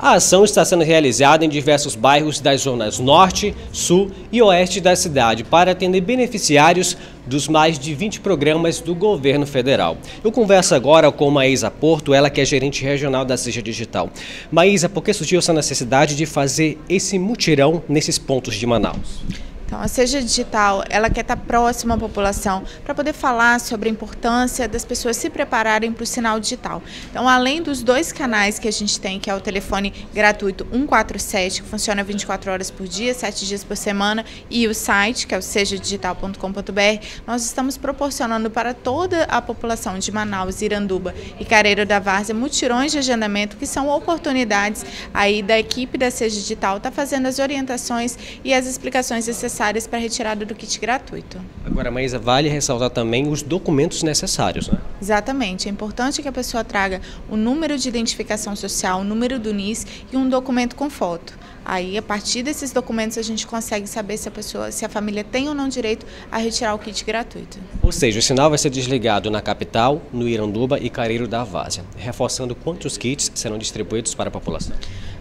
A ação está sendo realizada em diversos bairros das zonas norte, sul e oeste da cidade para atender beneficiários dos mais de 20 programas do governo federal. Eu converso agora com Maísa Porto, ela que é gerente regional da Seja Digital. Maísa, por que surgiu essa necessidade de fazer esse mutirão nesses pontos de Manaus? Então, a Seja Digital, ela quer estar próxima à população para poder falar sobre a importância das pessoas se prepararem para o sinal digital. Então, além dos dois canais que a gente tem, que é o telefone gratuito 147, que funciona 24 horas por dia, 7 dias por semana, e o site, que é o sejadigital.com.br, nós estamos proporcionando para toda a população de Manaus, Iranduba e Careiro da Várzea mutirões de agendamento, que são oportunidades aí da equipe da Seja Digital estar tá fazendo as orientações e as explicações necessárias necessárias para a retirada do kit gratuito. Agora, Maísa, vale ressaltar também os documentos necessários, né? Exatamente. É importante que a pessoa traga o número de identificação social, o número do NIS e um documento com foto. Aí, a partir desses documentos, a gente consegue saber se a pessoa, se a família tem ou não direito a retirar o kit gratuito. Ou seja, o sinal vai ser desligado na capital, no Iranduba e Careiro da Várzea, reforçando quantos kits serão distribuídos para a população.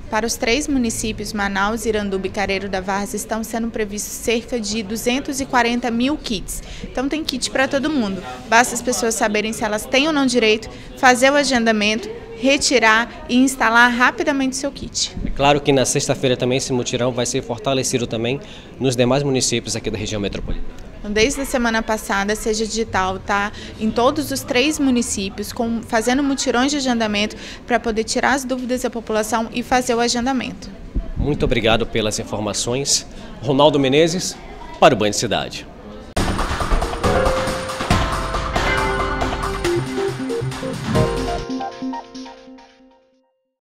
Para os três municípios, Manaus, Iranduba e Careiro da Várzea, estão sendo previstos cerca de 240 mil kits. Então tem kit para todo mundo. Basta as pessoas saberem se elas têm ou não direito, fazer o agendamento, retirar e instalar rapidamente seu kit. É claro que na sexta-feira também esse mutirão vai ser fortalecido também nos demais municípios aqui da região metropolitana. Desde a semana passada, Seja Digital está em todos os três municípios, com, fazendo mutirões de agendamento para poder tirar as dúvidas da população e fazer o agendamento. Muito obrigado pelas informações. Ronaldo Menezes, para o Band Cidade.